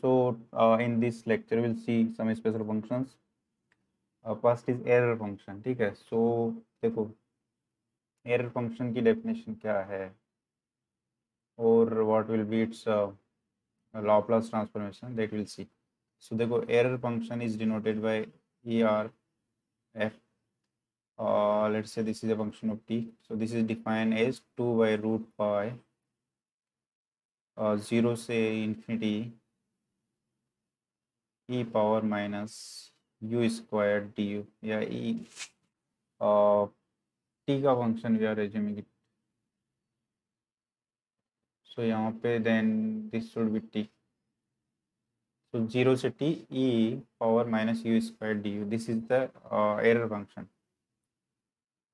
So uh, in this lecture we'll see some special functions. Uh, first is error function ठीक है so देखो error function की definition क्या है और what will be its uh, Laplace transformation that we'll see. So देखो error function is denoted by er f. Uh, let's say this is a function of t. So this is defined as 2 by root pi uh, 0 से infinity e power minus u square d u या E T का function we are assuming it so यहाँ पे then this should be t so zero से t e power minus u square d u this is the error function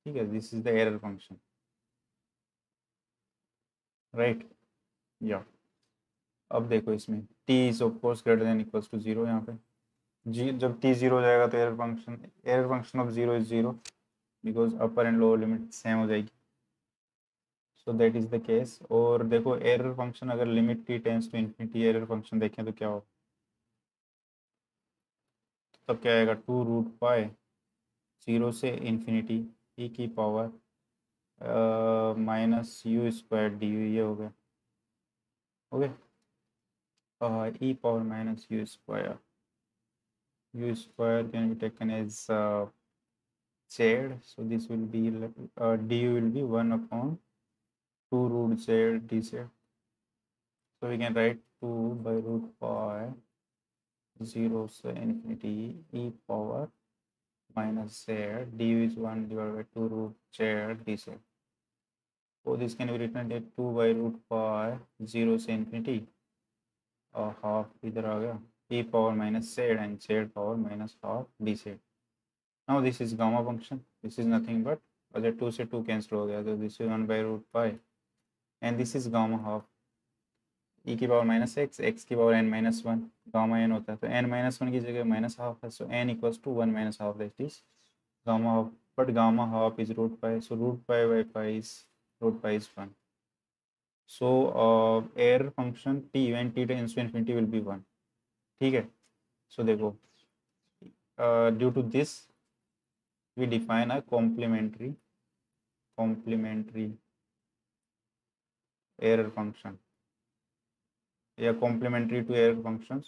ठीक है this is the error function right या अब देखो इसमें T is of course greater than equals to zero यहाँ पे। जी जब टी ज़ीरो हो जाएगा तो error function error function of zero is zero because upper and lower limit same हो जाएगी। So that is the case और देखो एरर फ़ंक्शन अगर limit t tends to infinity error function देखें तो क्या हो तब क्या आएगा? टू रूट पाए ज़ीरो से इन्फिनिटी ई की power minus U square D U ये हो गया। Okay okay? Uh, e power minus u square. u square can be taken as uh, z. So this will be uh, du will be 1 upon 2 root z dz. So we can write 2 by root pi 0 so infinity e power minus z du is 1 divided by 2 root z dz. So this can be written as 2 by root pi 0 से infinity और half इधर आ गया। E power minus z and z power minus half dz. Now this is gamma function. This is nothing but अगर two से two cancel हो गया तो this is one by root pi and this is gamma half E की power minus x x की power N minus one gamma N होता है तो एन माइनस वन की जगह माइनस हाफ़ है so N equals to one minus half that is gamma half but gamma half is root pi so root pi by is root pi is one so error function T one T to infinity will be one ठीक है? So so, देखो due to this we define a complementary complementary error function या complementary to error function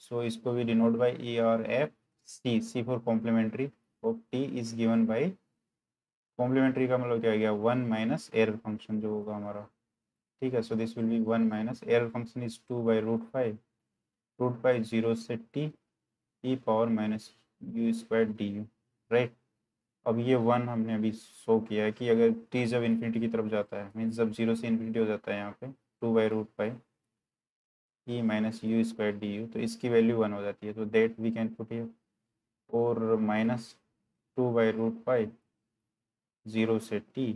so इसको we denote by E R F C C for complementary of T is given by complementary का मतलब क्या हो गया? One minus error function जो होगा हमारा। ठीक है so this will be one minus error function is two by root five root five zero से T E power minus U square D U right अब ये वन हमने अभी शो किया है कि अगर टी जब इन्फिनिटी की तरफ़ जाता है मीन्स जब ज़ीरो से इन्फिनिटी हो जाता है यहाँ पे two by root five E minus U square D U तो इसकी वैल्यू वन हो जाती है तो that we can put here और minus two by root five zero से T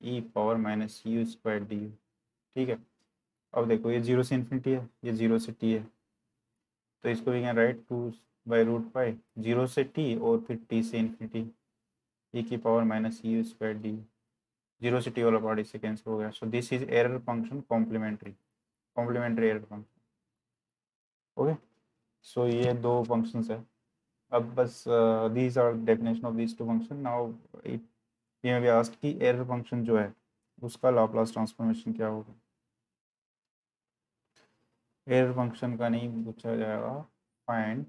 E power minus U square D U ठीक है? अब देखो, ये ज़ीरो से इन्फिनिटी है, ये ज़ीरो से टी है। तो इसको can write two by root five zero से टी और फिर टी से इन्फिनिटी ई की power minus U square D zero से टी वाला पार्ट इससे कैंसिल हो गया। So this is error function complementary complementary error function okay so ये दो फ़ंक्शंस है। अब बस these are definition of this two function now it ये भी आस्ट कि एरर फ़ंक्शन जो है, उसका लाप्लास ट्रांसफॉर्मेशन क्या होगा? एरर फ़ंक्शन का नहीं पूछा जाएगा। Find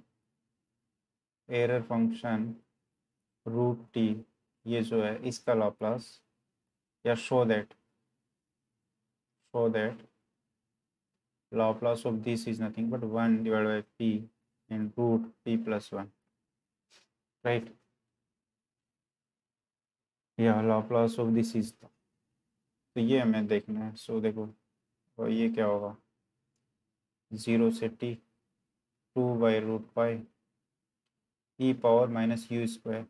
error function root T, ये जो है, इसका लाप्लास या show that show that Laplace of this is nothing but one divide by P in root T plus one right या लाप्लास ऑफ़ दिस इज़ तो ये हमें देखना है। सो देखो और ये क्या होगा? ज़ीरो से T two by root pi E power minus U square.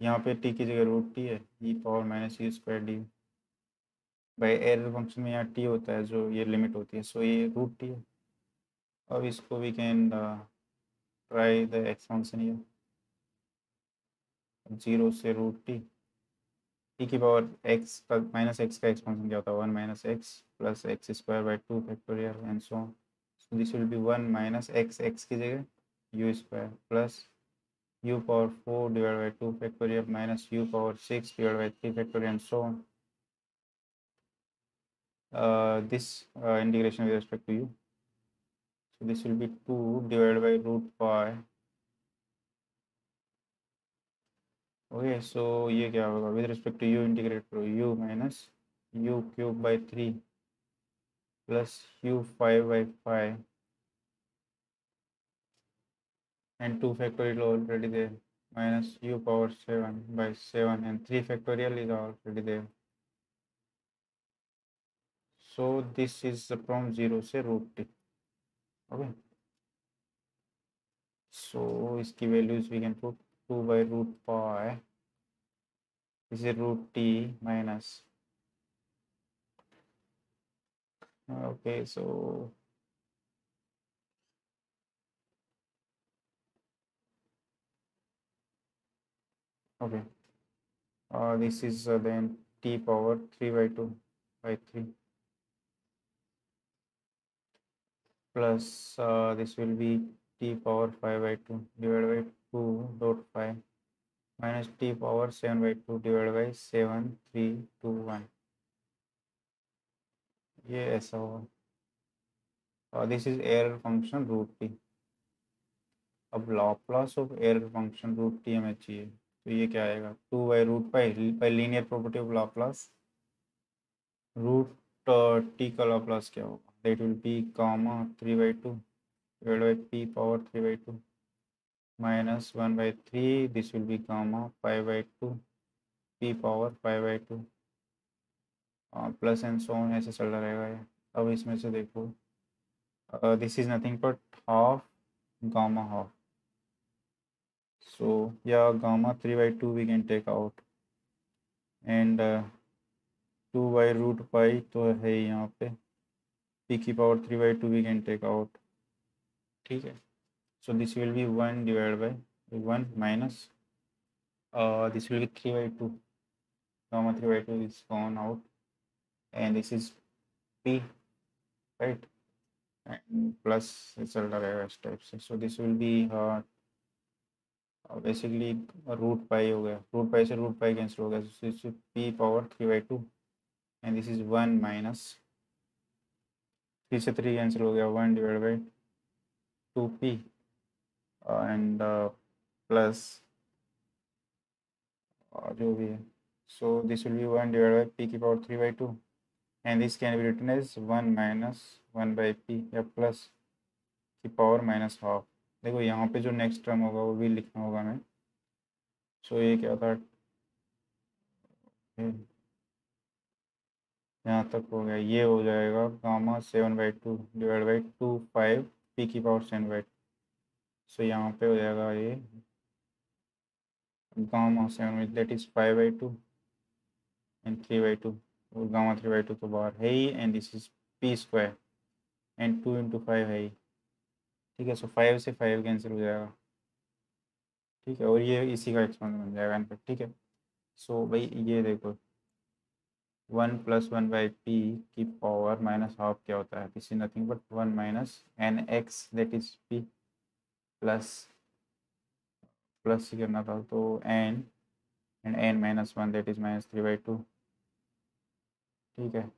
यहाँ पे टी की जगह रूट टी है, E power minus U square D. By error function में यहाँ टी होता है जो ये लिमिट होती है, सो ये रूट टी है। अब इसको we can try the expansion ये ज़ीरो से रूट टी e की पावर x का माइनस एक्स का एक्सपेंशन क्या होता है? One minus X plus X square by two factorial and so so this will be 1 minus x x की जगह u square plus u power 4 divided by 2 factorial minus u power 6 divided by 3 factorial and so on uh, this uh, integration with respect to u so this will be 2 divided by root pi okay so ये क्या होगा with respect to u integrate करो u minus u cube by 3 plus u5 by 5 and 2 factorial already there minus u power 7 by 7 and 3 factorial is already there so this is from 0 से root t okay so इसकी values we can put 2 by root pi is root t minus okay so okay. Uh, this is uh, then t power 3 by 2 by 3 plus uh, this will be t power 5 by 2 divided by 2 dot 5 minus t power 7 by 2 divided by 7 3 2 1 ये ऐसा होगा और this is error function root T अब Laplace of error function root T हमें चाहिए। तो ये क्या आएगा? Two by root by by linear property of Laplace root T का लॉप्लास क्या होगा? That will be gamma three by two divide by P power three by two minus one by three this will be gamma five by two P power five by two plus and so on ऐसे चल रहा रहेगा ये। अब इसमें से देखो। This is nothing but half gamma half so या gamma three by two we can take out and two by root pi तो है यहाँ पे। पी की power three by two we can take out ठीक है? So this will be one divide by one minus this will be three by two gamma 3 by 2 is gone out. And this is p right and plus result array type so this will be uh, basically root pi हो गया root pi से root pi cancel हो गया so this is p power 3 by 2 and this is 1 minus 3 से 3 cancel हो गया 1 divided by 2p uh, and uh, plus uh, जो भी है so this will be 1 divided by p की power 3 by 2 and this can be written as 1 minus 1 by p या plus की power minus half देखो यहाँ पे जो नेक्स्ट टर्म होगा वो भी लिखना होगा हमें। सो so, ये क्या था? यहाँ तक हो गया। ये हो जाएगा gamma seven by two divide by two five P की पावर सेवन बाई सो यहाँ पे हो जाएगा ये gamma seven that is five by two and three by two और गामा थ्री बाई टू तो बाहर है ही and this is P square and two into five है ही। ठीक है सो फाइव से फाइव कैंसिल हो जाएगा। ठीक है और ये इसी का एक्सपेंस बन जाएगा इनफेक्ट ठीक है। सो so, भाई ये देखो one plus one by P की पावर माइनस हाफ़ क्या होता है? This is nothing but one minus N X that is P plus plus ही करना था तो N and N minus one that is minus three by two ठीक है।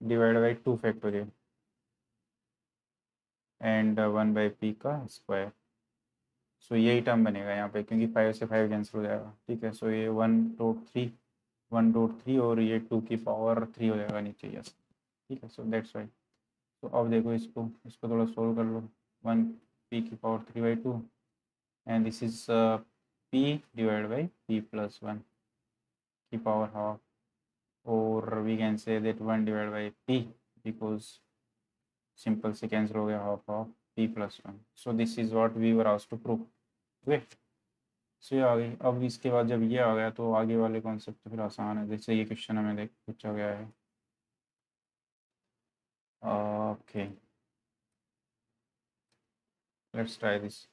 Divide by two factorial and one by P का square so यही term बनेगा यहाँ पे, क्योंकि फाइव से फाइव कैंसिल हो जाएगा। ठीक है सो ये one dot three one dot three और ये टू की पावर थ्री हो जाएगा नीचे यस ठीक है सो दैट्स वाई तो अब देखो इसको इसको थोड़ा सोल्व कर लो। वन पी की power three by two and this is P divide by P plus one की power half or we can say that 1 divided by p because simple से cancel हो गया half of p plus 1 so this is what we were asked to prove okay so ये आ गई अब इसके बाद जब ये आ गया तो आगे वाले कॉन्सेप्ट तो फिर आसान है जैसे ये क्वेश्चन हमें देख पूछा गया है okay let's try this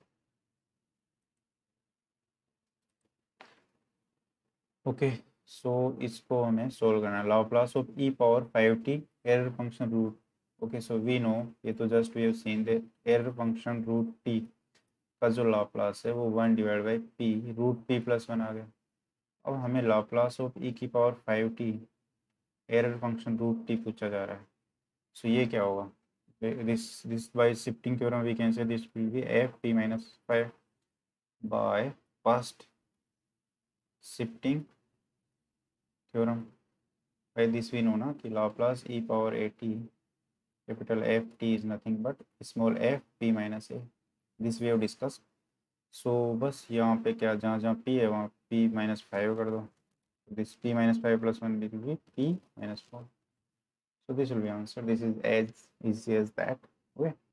okay so इसको हमें सोल्व करना है। Laplace of E power five T error function root okay so we know ये तो just we have seen the error function root T का जो लाप्लास है वो one divide by P root P plus one आ गया। अब हमें Laplace of E की power five T error function root T पूछा जा रहा है। सो so, ये क्या होगा? This this by shifting we can say this will be f t minus 5 by first shifting theorem by this we know na ki laplace e power a t capital f t is nothing but small f p minus a this we have discussed so बस यहाँ पे क्या जहाँ जहाँ p है वहाँ p minus five कर दो this p minus five plus one will be p minus four so this will be answer this is as easy as that okay